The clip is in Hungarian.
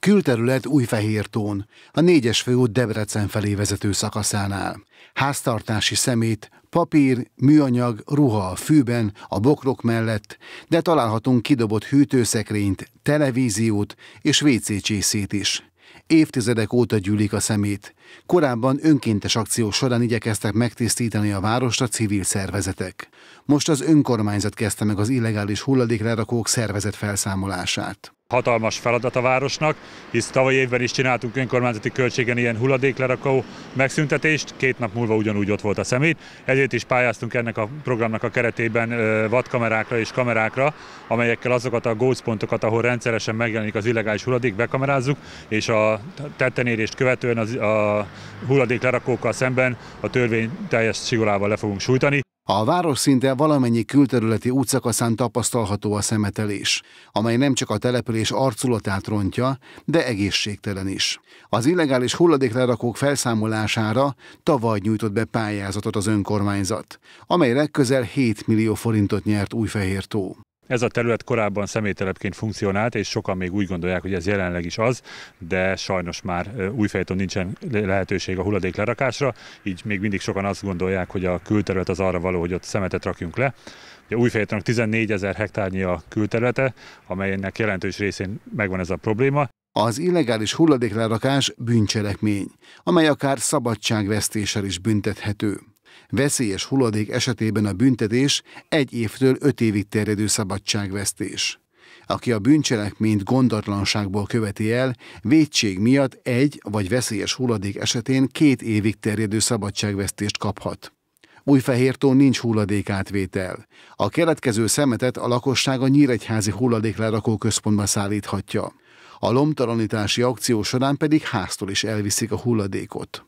Külterület Újfehértón, a négyes főút Debrecen felé vezető szakaszánál. Háztartási szemét, papír, műanyag, ruha a fűben, a bokrok mellett, de találhatunk kidobott hűtőszekrényt, televíziót és WC csészét is. Évtizedek óta gyűlik a szemét. Korábban önkéntes akció során igyekeztek megtisztítani a várost a civil szervezetek. Most az önkormányzat kezdte meg az illegális hulladéklerakók szervezet felszámolását. Hatalmas feladat a városnak, hisz tavaly évben is csináltunk önkormányzati költségen ilyen hulladéklerakó megszüntetést, két nap múlva ugyanúgy ott volt a szemét, ezért is pályáztunk ennek a programnak a keretében vadkamerákra és kamerákra, amelyekkel azokat a gócpontokat, ahol rendszeresen megjelenik az illegális hulladék, bekamerázzuk, és a tettenérést követően az, a hulladéklerakókkal szemben a törvény teljes sigolával le fogunk sújtani. A város szinte valamennyi külterületi útszakaszán tapasztalható a szemetelés, amely nem csak a település arculatát rontja, de egészségtelen is. Az illegális hulladéklerakók felszámolására tavaly nyújtott be pályázatot az önkormányzat, amelyre közel 7 millió forintot nyert Újfehértó. Ez a terület korábban személytelepként funkcionált, és sokan még úgy gondolják, hogy ez jelenleg is az, de sajnos már újfejton nincsen lehetőség a hulladék lerakásra, így még mindig sokan azt gondolják, hogy a külterület az arra való, hogy ott szemetet rakjunk le. Ugye Újfejtonak 14 ezer hektárnyi a külterülete, amelynek jelentős részén megvan ez a probléma. Az illegális hulladéklerakás bűncselekmény, amely akár szabadságvesztéssel is büntethető. Veszélyes hulladék esetében a büntetés egy évtől öt évig terjedő szabadságvesztés. Aki a bűncselekményt gondatlanságból követi el, védség miatt egy vagy veszélyes hulladék esetén két évig terjedő szabadságvesztést kaphat. Újfehértón nincs hulladékátvétel. A keletkező szemetet a lakosság a Nyíregyházi hulladéklerakó központba szállíthatja. A lomtalanítási akció során pedig háztól is elviszik a hulladékot.